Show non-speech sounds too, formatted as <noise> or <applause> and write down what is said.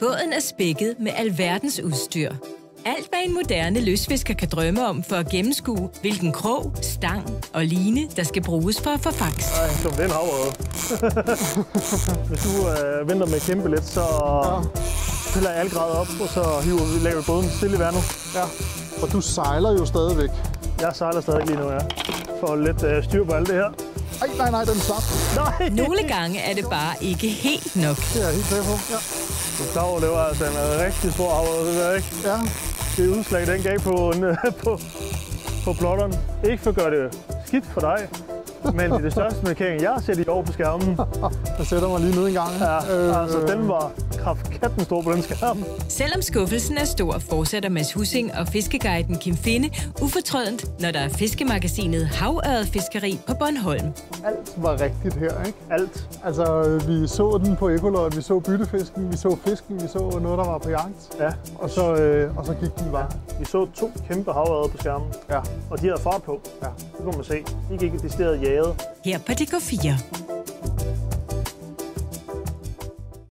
Båden er spækket med alverdens udstyr. Alt, hvad en moderne løsfisker kan drømme om for at gennemskue, hvilken krog, stang og line, der skal bruges for at få fangst. Ej, som den havre. <laughs> Hvis du øh, venter med kæmpe lidt, så ja. fylder jeg alle grader op, og så hiver vi, laver vi båden stille i vandet. Ja. Og du sejler jo stadigvæk. Jeg sejler stadig lige nu, ja. For lidt øh, styr på alt det her. Ej, nej, nej, den slap. Nej! Nogle gange er det bare ikke helt nok. Det er jeg helt sikker på. Ja. Er over, det var altså en øh, rigtig stor havre, det der, ikke? ja. Det udslag, den gav på, øh, <laughs> på, på plotteren. Ikke for at gøre det skidt for dig, men det er det største markering, jeg har set i år på skærmen. <laughs> Jeg sætter mig lige ned en gang. Ja, øh, altså, den var kraftkatten stor på den skærm. Selvom skuffelsen er stor, fortsætter Mads Husing og fiskeguiden Kim Finde ufortrødent, når der er fiskemagasinet Havøret Fiskeri på Bornholm. Alt var rigtigt her, ikke? Alt. Altså, vi så den på ekoløjen, vi så byttefisken, vi så fisken, vi så noget, der var på jagt. Ja. Og så, øh, og så gik den bare. Vi så to kæmpe havørreder på skærmen, Ja. og de havde fart på. ja. Det kunne man se. De gik decideret jaget. Her på DK4.